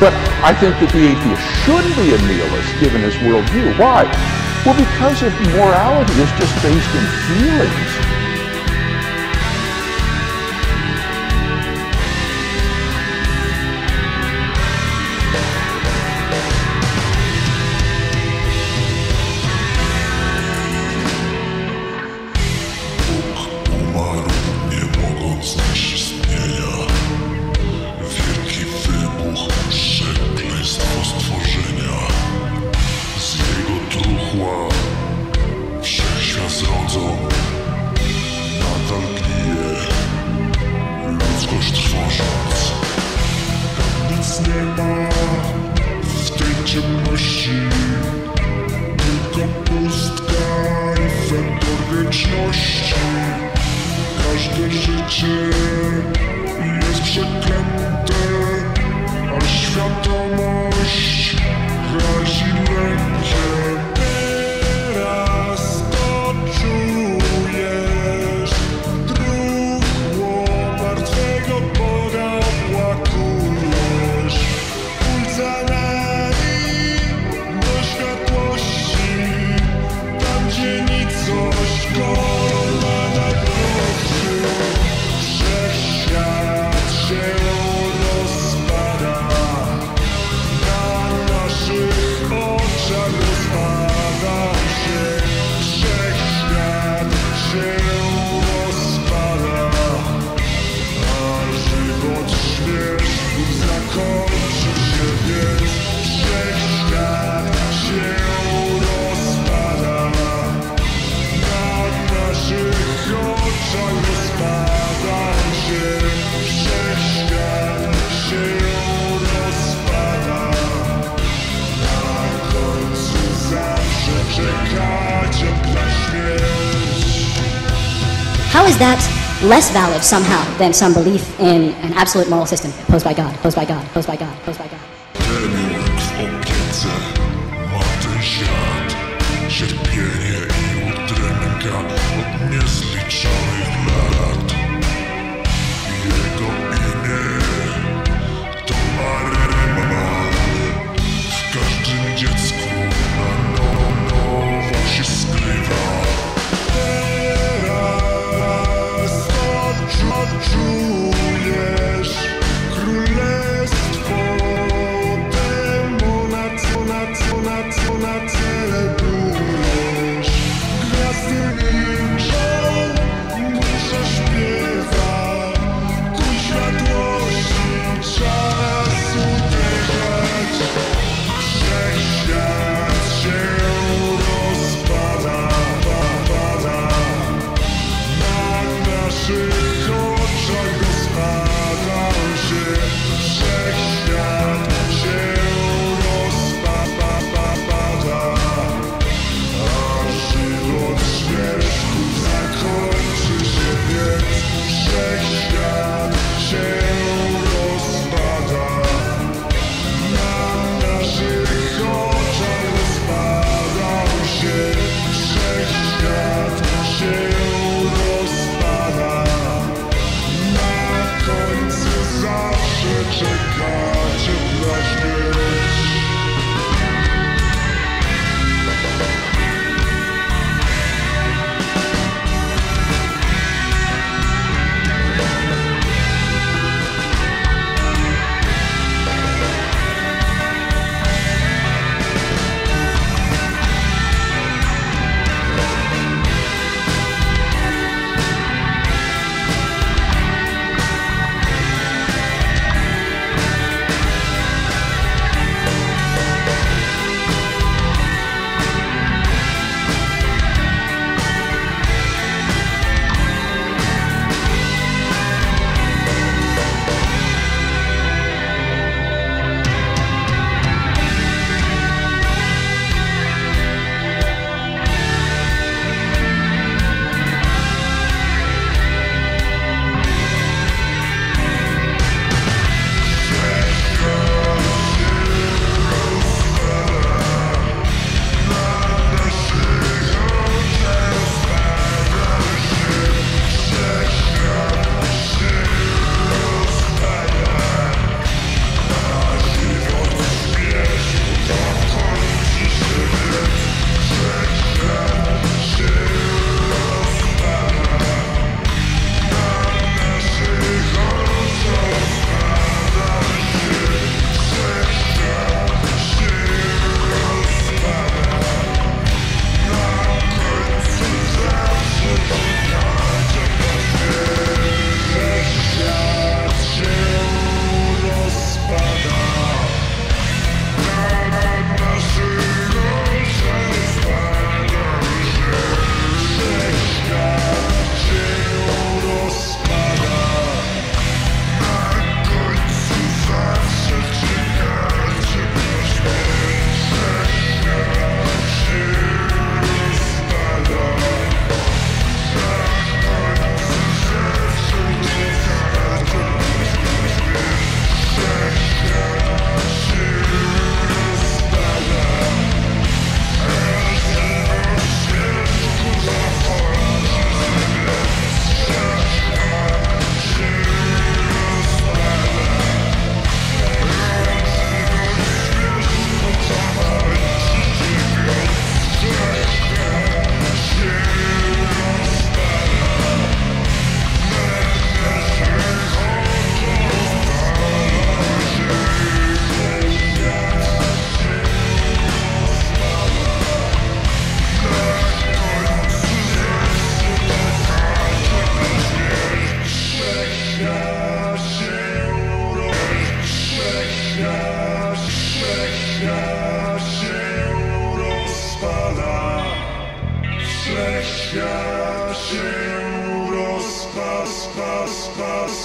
But I think that the atheist should be a nihilist given his worldview. Why? Well, because if morality is just based in feelings, zrodzą. Nadal gnije, ludzkość trwożąc. Nic nie ma w tej ciemności. Tylko pustka i wędor wieczności Każde życie jest przeklęte A świadomość razi How is that less valid somehow than some belief in an absolute moral system posed by God, posed by God, posed by God, posed by God?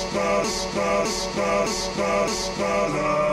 Spa, spa, spa, spa, spa,